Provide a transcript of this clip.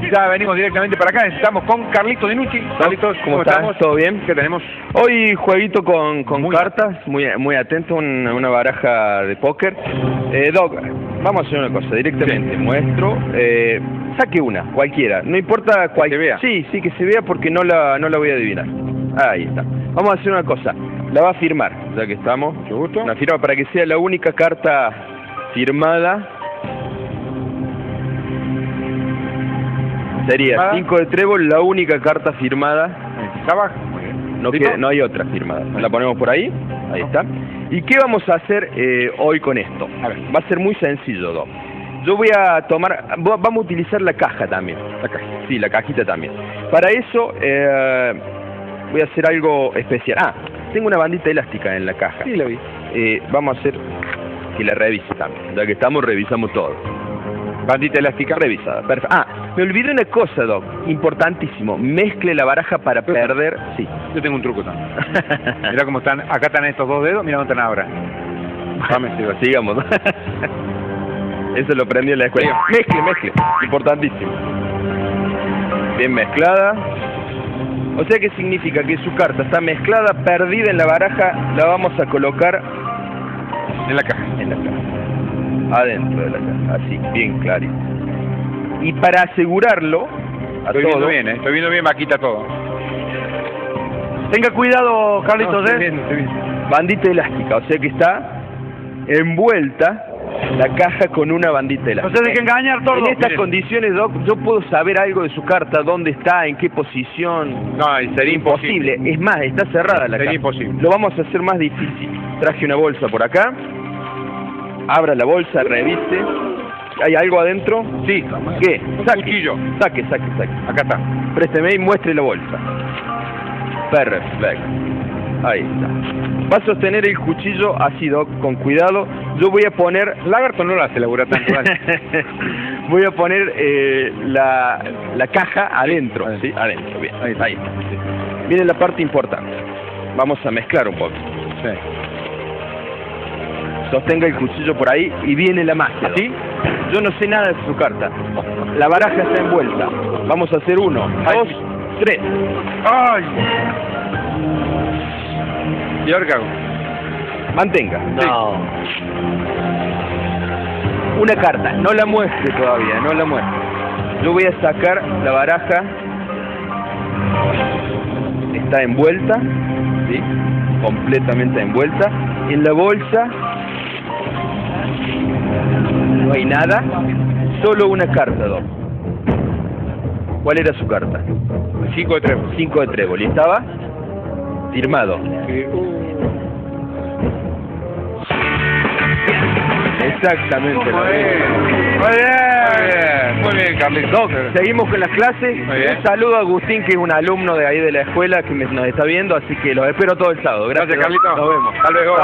Ya venimos directamente para acá, estamos con Carlitos Dinucci. Carlitos, ¿cómo, estás? estamos? ¿Todo bien? ¿Qué tenemos? Hoy jueguito con, con Muy cartas, muy, muy atento, una, una baraja de póker. Eh, Doc, vamos a hacer una cosa, directamente muestro, eh, saque una, cualquiera, no importa cuál. se vea. Sí, sí, que se vea porque no la, no la voy a adivinar. Ahí está. Vamos a hacer una cosa, la va a firmar, ya que estamos. Mucho gusto. Una firma para que sea la única carta firmada. Sería Firmada. 5 de trébol, la única carta firmada. Está abajo. No, queda- no hay otra firmada. La ponemos por ahí. Ahí está. ¿Y qué vamos a hacer eh, hoy con esto? A ver. Va a ser muy sencillo, Doc. Yo voy a tomar, vamos a utilizar la caja también. La caja. Sí, la cajita también. Para eso eh, voy a hacer algo especial. Ah, tengo una bandita elástica en la caja. Sí, la vi. Eh, vamos a hacer que la revise también. Ya que estamos, revisamos todo. Bandita elástica. Revisada. Perfecto. Ah, me olvidé una cosa, Doc. Importantísimo. Mezcle la baraja para perder. Sí. Yo tengo un truco también. Mira cómo están, acá están estos dos dedos, mira dónde están ahora. Así. Sigamos. Eso lo aprendí en la escuela. Mezcle, mezcle. Importantísimo. Bien mezclada. O sea que significa que su carta está mezclada, perdida en la baraja, la vamos a colocar En la caja. en la caja. Adentro de la caja. Así, bien clarito. Y para asegurarlo a Estoy todo, viendo bien, ¿eh? Estoy viendo bien, vaquita todo. tenga cuidado, Carlitos, No, estoy ¿eh? viendo, estoy viendo. bandita elástica, o sea que está envuelta la caja con una bandita elástica. deje engañar, En estas Miren. condiciones, Doc, yo puedo saber algo de su carta, dónde está, en qué posición. No, y sería imposible. Imposible. Es más, está cerrada la Sería caja. imposible. Lo vamos a hacer más difícil. Traje una bolsa por acá. Abra la bolsa, revise. ¿Hay algo adentro? Sí. ¿Qué? Saque. cuchillo. Saque, saque, saque. Acá está. Présteme y muestre la bolsa. Perfecto. Ahí está. Va a sostener el cuchillo así, Doc, con cuidado. Yo voy a poner... Lagarto no lo hace laburar tanto. voy a poner eh, la, la caja adentro. ¿sí? Adentro, bien. Ahí Ahí está. está. Viene la parte importante. Vamos a mezclar un poco. Sí. Sostenga el cuchillo por ahí y viene la magia. ¿Así? Yo no sé nada de su carta. La baraja está envuelta. Vamos a hacer uno, dos, tres. ¡Ay! ¿Y ahora qué hago? Mantenga. No. Una carta. No la muestre todavía, no la muestre. Yo voy a sacar la baraja. Está envuelta, ¿sí? Completamente envuelta. En la bolsa no hay nada, solo una carta, Doc. ¿Cuál era su carta? Cinco de tres. Cinco de trébol. ¿Y estaba? Firmado. Exactamente. lo Muy bien. mismo. Muy bien. Muy bien, Carlitos. Doc, seguimos con las clases. Muy bien. Un saludo a Agustín, que es un alumno de ahí de la escuela que me- nos está viendo, así que los espero todo el sábado. Gracias, Gracias, Carlitos. Nos vemos. Hasta luego.